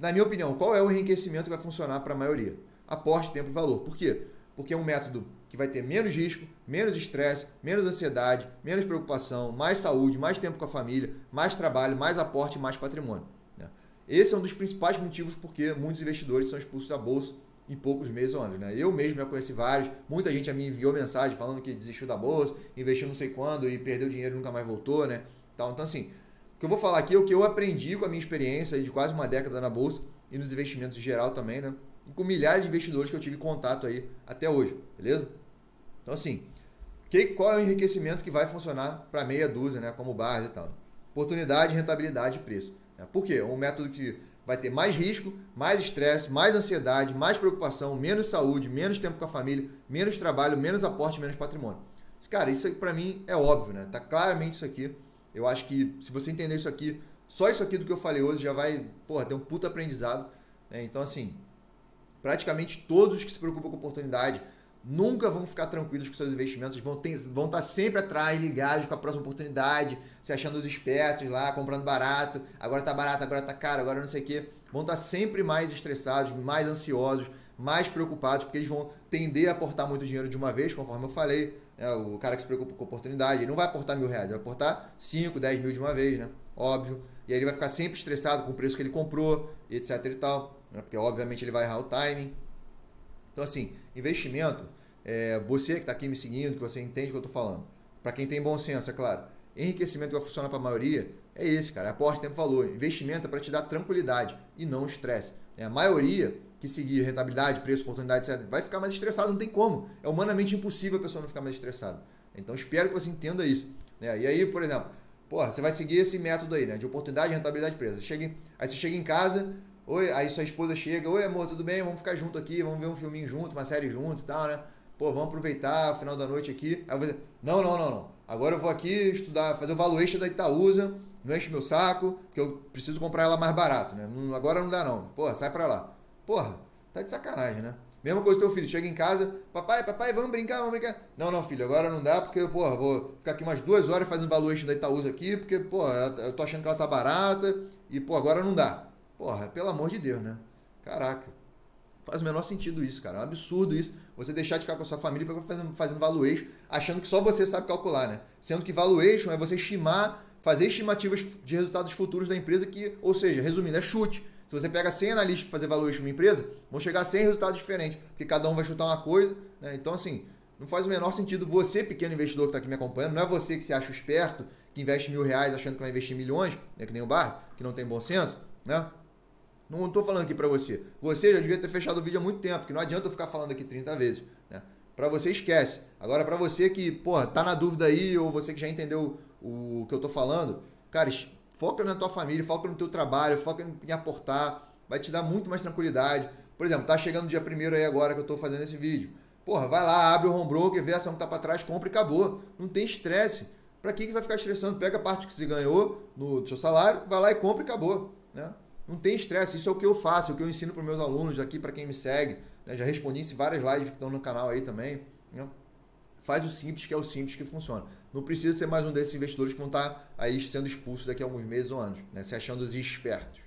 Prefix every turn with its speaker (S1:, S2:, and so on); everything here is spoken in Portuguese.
S1: na minha opinião, qual é o enriquecimento que vai funcionar para a maioria? Aporte, tempo e valor. Por quê? Porque é um método que vai ter menos risco, menos estresse, menos ansiedade, menos preocupação, mais saúde, mais tempo com a família, mais trabalho, mais aporte mais patrimônio. Né? Esse é um dos principais motivos porque muitos investidores são expulsos da bolsa em poucos meses ou anos. Né? Eu mesmo já conheci vários, muita gente me enviou mensagem falando que desistiu da bolsa, investiu não sei quando e perdeu dinheiro e nunca mais voltou. Né? Então, assim, que eu vou falar aqui é o que eu aprendi com a minha experiência de quase uma década na bolsa e nos investimentos em geral também, né? E com milhares de investidores que eu tive contato aí até hoje, beleza? Então, assim, que, qual é o enriquecimento que vai funcionar para meia dúzia, né? Como base e tal? Oportunidade, rentabilidade e preço. Né? Por quê? É um método que vai ter mais risco, mais estresse, mais ansiedade, mais preocupação, menos saúde, menos tempo com a família, menos trabalho, menos aporte, menos patrimônio. Cara, isso para mim é óbvio, né? Tá claramente isso aqui. Eu acho que se você entender isso aqui, só isso aqui do que eu falei hoje já vai, porra, ter um puta aprendizado. Né? Então, assim, praticamente todos que se preocupam com oportunidade nunca vão ficar tranquilos com seus investimentos, vão, ter, vão estar sempre atrás, ligados com a próxima oportunidade, se achando os espertos lá, comprando barato, agora tá barato, agora tá caro, agora não sei o quê. Vão estar sempre mais estressados, mais ansiosos, mais preocupados, porque eles vão tender a aportar muito dinheiro de uma vez, conforme eu falei. É, o cara que se preocupa com oportunidade, ele não vai aportar mil reais, ele vai aportar 5, 10 mil de uma vez, né? Óbvio. E aí ele vai ficar sempre estressado com o preço que ele comprou, etc e tal. Né? Porque obviamente ele vai errar o timing. Então, assim, investimento, é, você que está aqui me seguindo, que você entende o que eu estou falando. Para quem tem bom senso, é claro. Enriquecimento que vai funcionar para a maioria é esse, cara. Aporte tempo valor. Investimento é para te dar tranquilidade e não estresse. É, a maioria que seguir rentabilidade, preço, oportunidade, etc., vai ficar mais estressado, não tem como. É humanamente impossível a pessoa não ficar mais estressada. Então espero que você entenda isso. Né? E aí, por exemplo, porra, você vai seguir esse método aí, né? De oportunidade, rentabilidade, preço. Chega aí você chega em casa, oi, aí sua esposa chega, oi amor, tudo bem? Vamos ficar junto aqui, vamos ver um filminho junto, uma série junto e tal, né? Pô, vamos aproveitar o final da noite aqui. Aí você, não, não, não, não. Agora eu vou aqui estudar, fazer o valuation da Itaúsa, não enche meu saco, porque eu preciso comprar ela mais barato, né? agora não dá não. Porra, sai pra lá. Porra, tá de sacanagem, né? Mesma coisa teu filho, chega em casa, papai, papai, vamos brincar, vamos brincar. Não, não, filho, agora não dá, porque, porra, vou ficar aqui umas duas horas fazendo valuation da Itaúsa aqui, porque, porra, eu tô achando que ela tá barata, e, pô, agora não dá. Porra, pelo amor de Deus, né? Caraca. Faz o menor sentido isso, cara. É um absurdo isso. Você deixar de ficar com a sua família para fazendo, fazendo valuation, achando que só você sabe calcular, né? Sendo que valuation é você estimar, fazer estimativas de resultados futuros da empresa que, ou seja, resumindo, é chute. Se você pega 100 analistas para fazer valuation de uma empresa, vão chegar a 100 resultados diferentes, porque cada um vai chutar uma coisa. Né? Então, assim, não faz o menor sentido você, pequeno investidor que está aqui me acompanhando, não é você que se acha esperto, que investe mil reais achando que vai investir milhões, né? que nem o Bar, que não tem bom senso, né? Não estou falando aqui para você. Você já devia ter fechado o vídeo há muito tempo, porque não adianta eu ficar falando aqui 30 vezes. Né? Para você, esquece. Agora, para você que, porra, tá na dúvida aí, ou você que já entendeu o que eu estou falando, cara, Foca na tua família, foca no teu trabalho, foca em aportar, vai te dar muito mais tranquilidade. Por exemplo, tá chegando o dia primeiro aí agora que eu estou fazendo esse vídeo. Porra, vai lá, abre o home broker, vê a ação que tá para trás, compra e acabou. Não tem estresse. Para que, que vai ficar estressando? Pega a parte que você ganhou no seu salário, vai lá e compra e acabou. Né? Não tem estresse. Isso é o que eu faço, é o que eu ensino para meus alunos aqui, para quem me segue. Né? Já respondi em várias lives que estão no canal aí também. Né? Faz o simples, que é o simples que funciona. Não precisa ser mais um desses investidores que vão estar aí sendo expulsos daqui a alguns meses ou anos, né? se achando os espertos.